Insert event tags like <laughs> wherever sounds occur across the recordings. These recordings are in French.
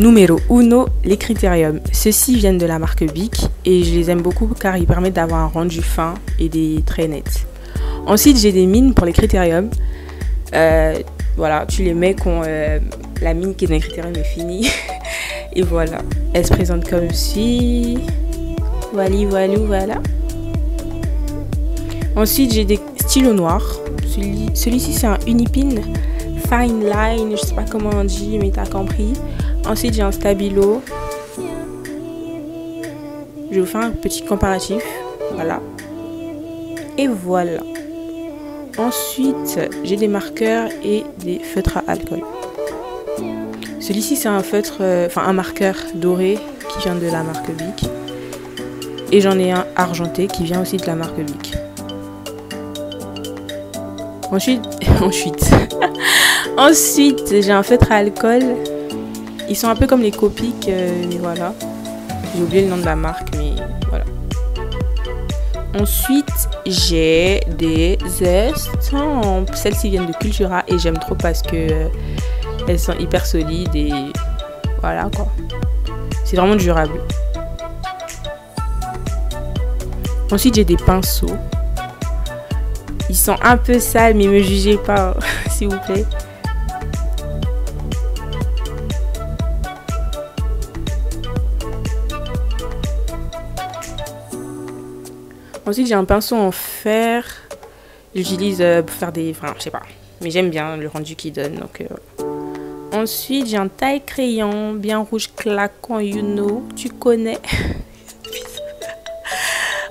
Numéro uno, les critériums. Ceux-ci viennent de la marque Bic et je les aime beaucoup car ils permettent d'avoir un rendu fin et des traits nets. Ensuite, j'ai des mines pour les critériums. Euh, voilà, tu les mets quand euh, la mine qui est dans les critériums est finie. <laughs> et voilà, elle se présente comme ci. Voilà, voilà, voilà. Ensuite, j'ai des stylos noirs. Celui-ci, c'est un Unipin Fine Line, je sais pas comment on dit, mais t'as compris. Ensuite, j'ai un stabilo. Je vous faire un petit comparatif. Voilà. Et voilà. Ensuite, j'ai des marqueurs et des feutres à alcool. Celui-ci, c'est un feutre, euh, enfin un marqueur doré qui vient de la marque Bic. Et j'en ai un argenté qui vient aussi de la marque Bic. Ensuite, <laughs> ensuite, <laughs> ensuite j'ai un feutre à alcool. Ils sont un peu comme les copiques, mais voilà. J'ai oublié le nom de la marque, mais voilà. Ensuite, j'ai des estampes. Celles-ci viennent de Cultura et j'aime trop parce que euh, elles sont hyper solides et voilà quoi. C'est vraiment durable. Ensuite, j'ai des pinceaux. Ils sont un peu sales, mais me jugez pas, <laughs> s'il vous plaît. Ensuite, j'ai un pinceau en fer. J'utilise euh, pour faire des... Enfin, je sais pas. Mais j'aime bien le rendu qu'il donne. Donc, euh, Ensuite, j'ai un taille crayon bien rouge claquant, you know. Tu connais. <laughs>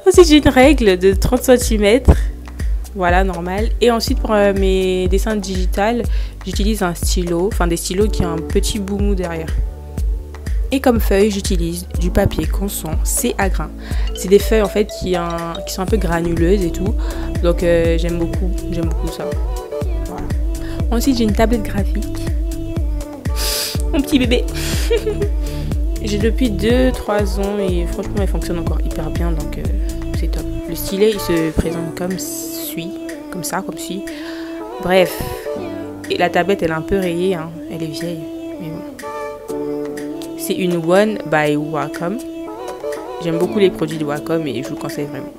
Ensuite, j'ai une règle de 30 cm. Voilà, normal. Et ensuite, pour euh, mes dessins digital, j'utilise un stylo, enfin des stylos qui ont un petit boumou derrière. Et comme feuille, j'utilise du papier conson, c'est à grain. C'est des feuilles en fait qui, qui, sont un peu granuleuses et tout. Donc euh, j'aime beaucoup, j'aime beaucoup ça. Voilà. Ensuite, j'ai une tablette graphique. <laughs> Mon petit bébé. <laughs> j'ai depuis 2-3 ans et franchement, elle fonctionne encore hyper bien. Donc euh, c'est top. Le stylet, il se présente comme comme ça, comme si. Bref. Et la tablette, elle est un peu rayée, hein. elle est vieille. Mais Une One by Wacom. J'aime beaucoup les produits de Wacom et je vous conseille vraiment.